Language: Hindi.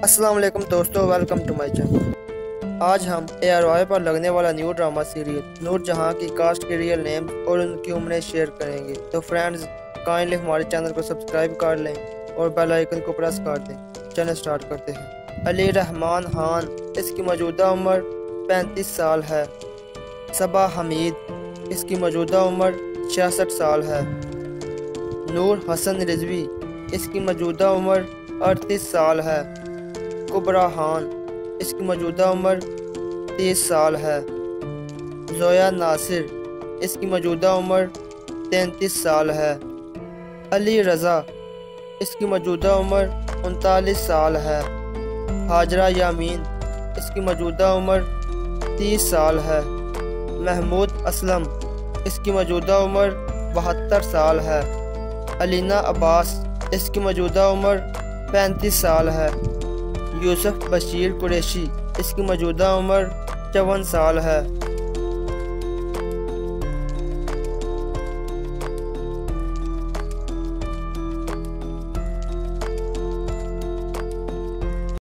वालेकुम दोस्तों वेलकम टू माय चैनल आज हम ए आर वाई पर लगने वाला न्यू ड्रामा सीरियल नूर जहाँ की कास्ट के रियल नेम और उनकी उम्रें शेयर करेंगे। तो फ्रेंड्स काइंडली हमारे चैनल को सब्सक्राइब कर लें और बेल आइकन को प्रेस कर दें। चैनल स्टार्ट करते हैं। अली रहमान खान, इसकी मौजूदा उम्र पैंतीस साल है। सबा हमीद, इसकी मौजूदा उम्र छियासठ साल है। नूर हसन रिजवी, इसकी मौजूदा उम्र अड़तीस साल है। कुबरा खान इसकी मौजूदा उम्र तीस साल है। जोया नासिर, इसकी मौजूदा उम्र तैंतीस साल है। अली रज़ा, इसकी मौजूदा उम्र उनतालीस साल है। हाजरा यामीन, इसकी मौजूदा उम्र तीस साल है। महमूद असलम, इसकी मौजूदा उम्र बहत्तर साल है। अलीना अब्बास, इसकी मौजूदा उम्र पैंतीस साल है। यूसुफ बशीर कुरैशी इसकी मौजूदा उम्र चौवन साल है।